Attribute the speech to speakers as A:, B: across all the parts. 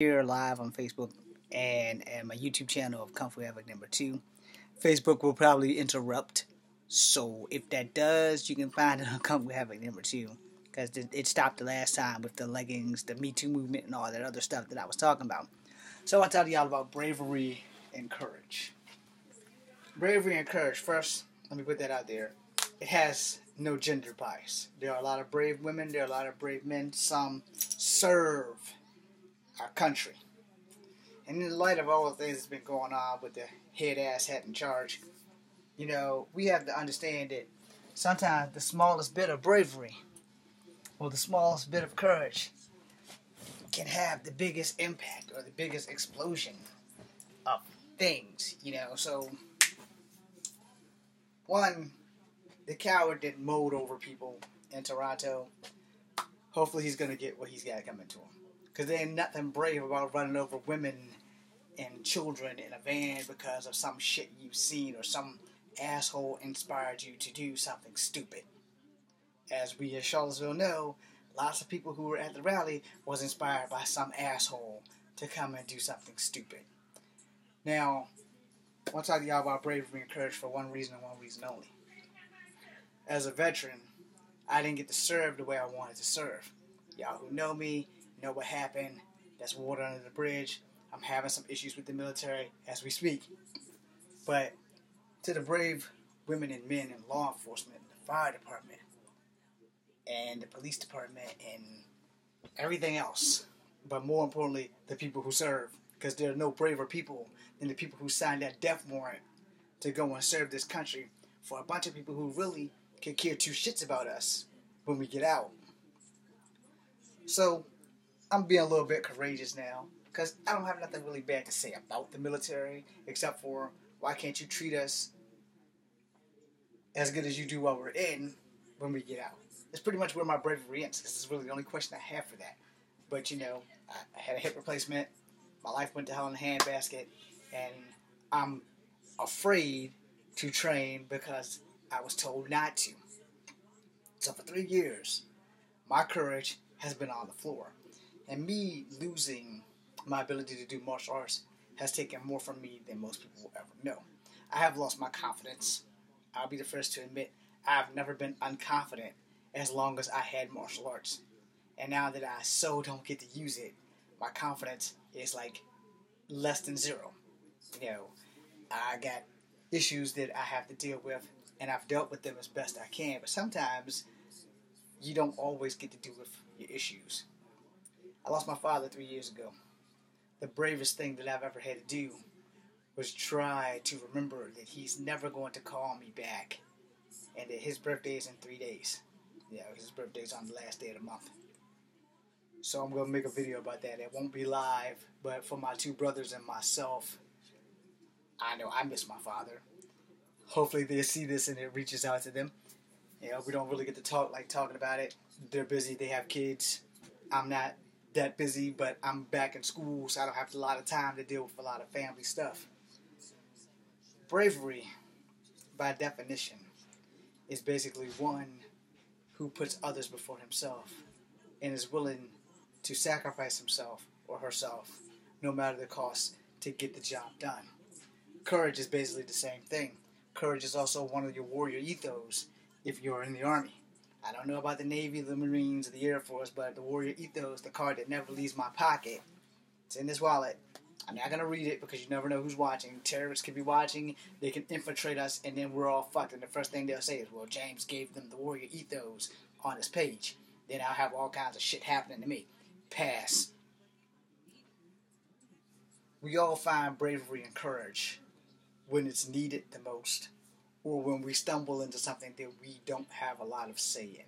A: here live on Facebook and, and my YouTube channel of Kung Fu Havok number two. Facebook will probably interrupt, so if that does, you can find it on Kung Fu Havok number two because it, stopped the last time with the leggings, the Me Too movement, and all that other stuff that I was talking about. So I'll tell y'all about bravery and courage. Bravery and courage. First, let me put that out there. It has no gender bias. There are a lot of brave women, there are a lot of brave men. Some serve country. And in light of all the things that's been going on with the head ass hat in charge, you know, we have to understand that sometimes the smallest bit of bravery or the smallest bit of courage can have the biggest impact or the biggest explosion of things, you know. So, one, the coward didn't mowed over people in Toronto, hopefully he's going to get what he's got coming to him. Because there ain't nothing brave about running over women and children in a van because of some shit you've seen or some asshole inspired you to do something stupid. As we in Charlottesville know, lots of people who were at the rally was inspired by some asshole to come and do something stupid. Now, I want to talk to y'all about bravery and courage for one reason and one reason only. As a veteran, I didn't get to serve the way I wanted to serve. Y'all who know me know what happened. That's water under the bridge. I'm having some issues with the military as we speak. But to the brave women and men in law enforcement, the fire department, and the police department, and everything else, but more importantly, the people who serve, because there are no braver people than the people who signed that death warrant to go and serve this country for a bunch of people who really could care two shits about us when we get out. So, I'm being a little bit courageous now because I don't have nothing really bad to say about the military except for why can't you treat us as good as you do while we're in when we get out? It's pretty much where my bravery ends because it's really the only question I have for that. But you know, I had a hip replacement, my life went to hell in a handbasket, and I'm afraid to train because I was told not to. So for three years, my courage has been on the floor. And me losing my ability to do martial arts has taken more from me than most people will ever know. I have lost my confidence. I'll be the first to admit I've never been unconfident as long as I had martial arts. And now that I so don't get to use it, my confidence is like less than zero. You know, I got issues that I have to deal with, and I've dealt with them as best I can, but sometimes you don't always get to deal with your issues. I lost my father three years ago. The bravest thing that I've ever had to do was try to remember that he's never going to call me back and that his birthday is in three days. Yeah, his birthday is on the last day of the month. So I'm going to make a video about that. It won't be live, but for my two brothers and myself, I know I miss my father. Hopefully they see this and it reaches out to them. You know, we don't really get to talk like talking about it. They're busy, they have kids. I'm not that busy, but I'm back in school, so I don't have a lot of time to deal with a lot of family stuff. Bravery, by definition, is basically one who puts others before himself and is willing to sacrifice himself or herself, no matter the cost, to get the job done. Courage is basically the same thing. Courage is also one of your warrior ethos if you're in the army. I don't know about the Navy, the Marines, or the Air Force, but the Warrior Ethos, the card that never leaves my pocket, it's in this wallet. I'm not gonna read it because you never know who's watching. Terrorists could be watching, they can infiltrate us, and then we're all fucked. And the first thing they'll say is, "Well, James gave them the Warrior Ethos on his page." Then I'll have all kinds of shit happening to me. Pass. We all find bravery and courage when it's needed the most or when we stumble into something that we don't have a lot of say in.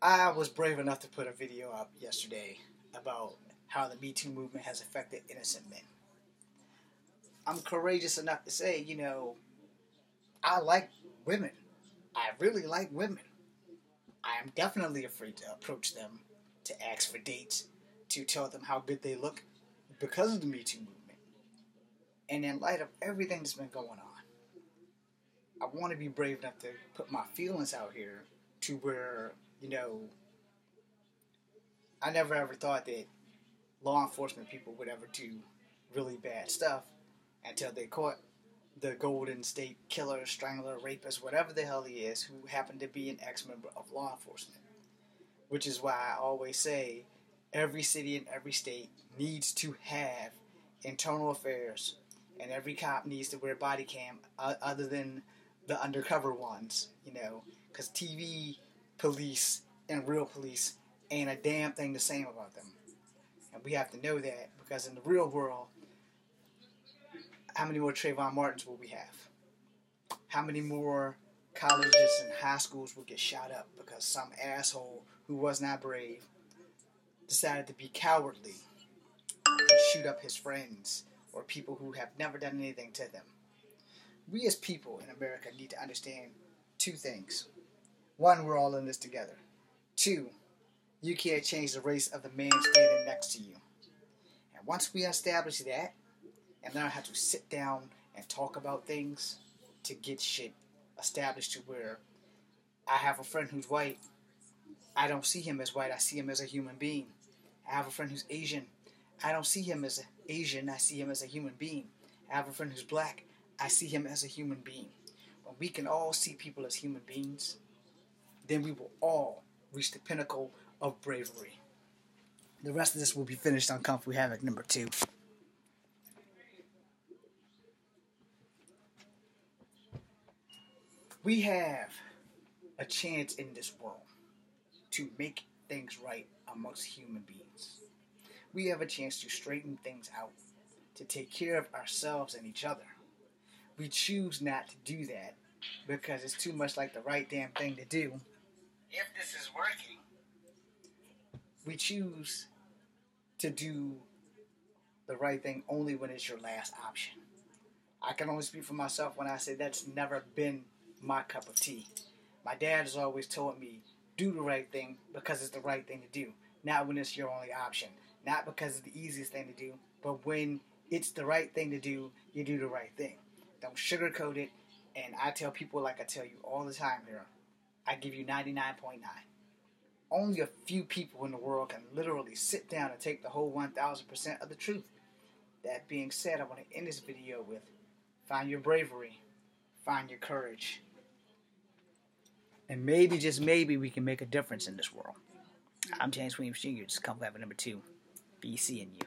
A: I was brave enough to put a video up yesterday about how the Me Too movement has affected innocent men. I'm courageous enough to say, you know, I like women. I really like women. I am definitely afraid to approach them, to ask for dates, to tell them how good they look because of the Me Too movement. And in light of everything that's been going on, I want to be brave enough to put my feelings out here to where, you know, I never ever thought that law enforcement people would ever do really bad stuff until they caught the Golden State killer, strangler, rapist, whatever the hell he is, who happened to be an ex member of law enforcement. Which is why I always say every city and every state needs to have internal affairs, and every cop needs to wear body cam, uh, other than the undercover ones, you know, because TV police and real police ain't a damn thing the same about them. And we have to know that because in the real world, how many more Trayvon Martins will we have? How many more colleges and high schools will get shot up because some asshole who was not brave decided to be cowardly and shoot up his friends or people who have never done anything to them? We as people in America need to understand two things. One, we're all in this together. Two, you can't change the race of the man standing next to you. And once we establish that, and learn how to sit down and talk about things to get shit established to where I have a friend who's white. I don't see him as white. I see him as a human being. I have a friend who's Asian. I don't see him as Asian. I see him as a human being. I have a friend who's black. I see him as a human being. When we can all see people as human beings, then we will all reach the pinnacle of bravery. The rest of this will be finished on Kung Fu Havok number two. We have a chance in this world to make things right amongst human beings. We have a chance to straighten things out, to take care of ourselves and each other. We choose not to do that because it's too much like the right damn thing to do. If this is working, we choose to do the right thing only when it's your last option. I can only speak for myself when I say that's never been my cup of tea. My dad has always told me, do the right thing because it's the right thing to do. Not when it's your only option not because it's the easiest thing to do, but when it's the right thing to do, you do the right thing. Don't sugarcoat it. And I tell people, like I tell you all the time here, I give you 99.9. Only a few people in the world can literally sit down and take the whole 1000% of the truth. That being said, I want to end this video with find your bravery, find your courage. And maybe, just maybe, we can make a difference in this world. I'm James Williams Jr. just come back with Number 2. 鄙视你